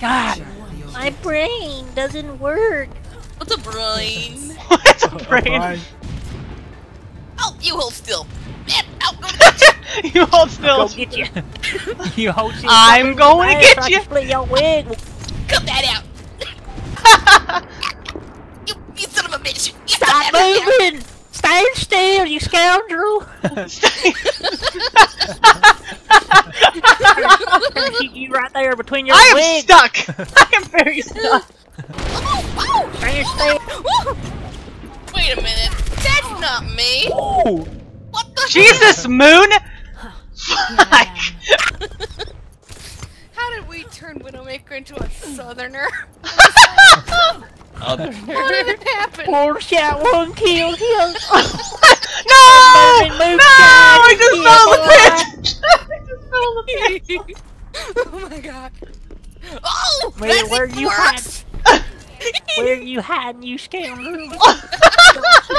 God, my brain doesn't work. What's a brain? What's a brain? Oh, you hold still. Man, out, go to the you hold Go still. get you. you hold you. I'm going to get you. Split your wig. Cut that out. you, you son of a bitch. You Stop moving. Stand still, you scoundrel. I'm you right there between your I am stuck. I am very stuck. Oh, oh. Stand still. Woo! Wait a minute. That's not me. Ooh. What the Jesus, Moon. Fuck. How did we turn Widowmaker into a southerner? Other. How did it happen? Four shot, one kill, kill. No! Moving, moving, No! I just fell in the pit. I just fell in the pit. oh my god. Oh! Where- that's where you works! Where you hiding, you scoundrel?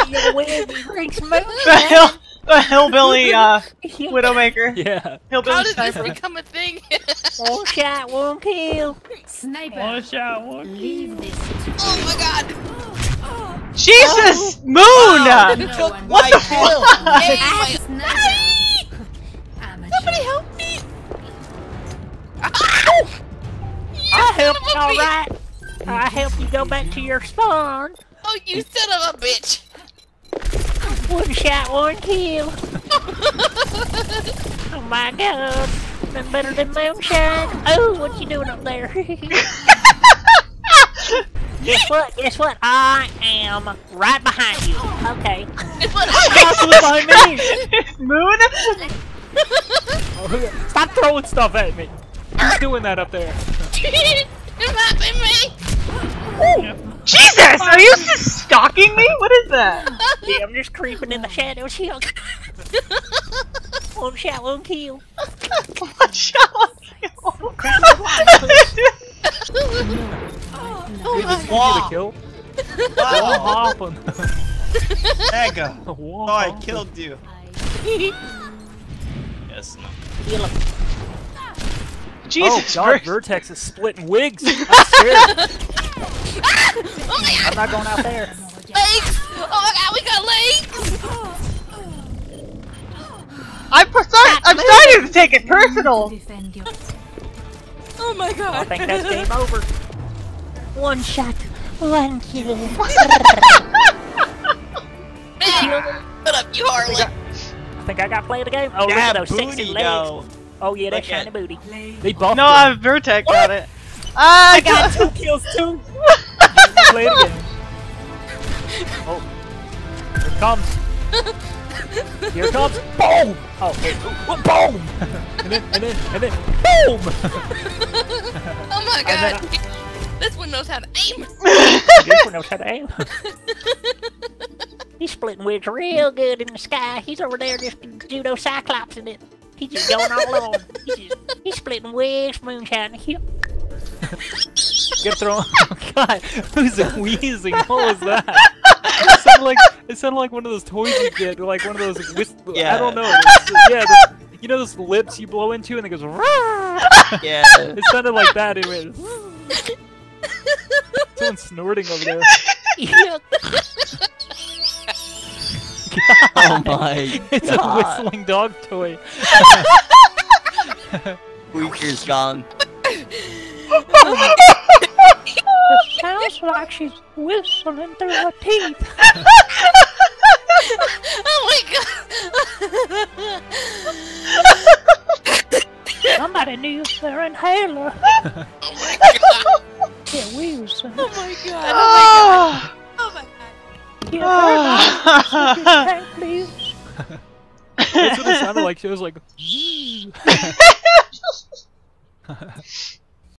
your wig, you the hill, the hillbilly uh, Widowmaker. Yeah. Hillbilly How did this become a thing? One shot, one kill. Sniper, One shot, one leave this oh my god! Jesus, Moon! Oh, no. What the kill. fuck? Alright. I help you go back to your spawn. Oh, you son of a bitch! One shot, one kill. Oh my god. Nothing better than moonshine. Oh, what you doing up there? Guess what? Guess what? I am right behind you. Okay. It's what Stop behind me. Moon? Stop throwing stuff at me. Who's doing that up there? It might be me! Jesus, are you just stalking me? What is that? Yeah, I'm just creeping in the shadows here. One shot, one kill. What shot? Oh Did my this give you the kill? Wall Wow. hopping. Mega. Oh, I killed you. Yes, no. Kill him. Jesus oh god, Christ. Vertex is splitting wigs. I'm scared. Oh my god! I'm not going out there. Legs! Oh my god, we got legs! I'm, per- sorry, I'm starting to take it personal. Oh my god! I think that's game over. One shot, one kill. Shut up, you harlot! I think I got play of the game. Oh, look That at those sexy booty, legs. Though. Oh yeah, that Look at- shiny booty. They buffed No, him. I'm Vertex got it. Ah, I I got got two kills too. Play it again. Oh, here it comes. Here it comes. Boom! Oh, wait. Boom! and then, and then, and then, boom! Oh my And then god! This one knows how to aim! This one knows how to aim. He's splitting wigs real good in the sky. He's over there just judo cyclopsing it. He's just going all along. He's, just, he's splitting wigs, moonshine. He, Get thrown. Oh god, who's wheezing? What was that? It sounded like it sounded like one of those toys you get, or like one of those like, whis- I don't know. It's- yeah, the, you know those lips you blow into and it goes. Yeah. It sounded like that. It went. Someone's snorting over there. yeah. Oh my It's a whistling dog toy. Weaker's gone. It sounds like she's whistling through her teeth. Oh my god! Somebody needs their inhaler. Oh my god! Yeah, Wilson. Oh my god! Oh. My god! Yeah, her please. That's what it sounded like. She was like.